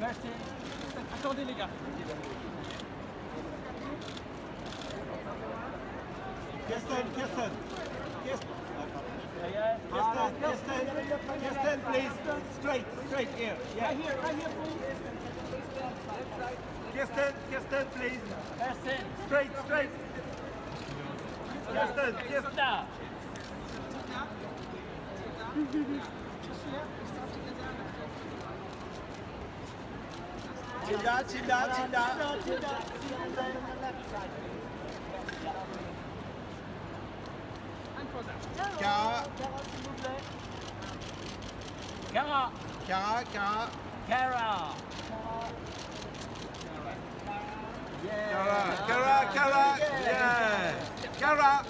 Merci. Attendez les gars. Kristen, Kristen. Kristen. Kristen, Kristen, Kristen, please. Straight, straight here. Yeah. Right here, right here, please. Kristen, Kristen, please. Merci. Straight, straight. Kristen, Kristen. Stop. Chinda, chinda, chinda. Cara, Cara. Cara, Cara. Cara. Cara, Cara, Cara. Yeah. Cara.